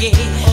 yeah.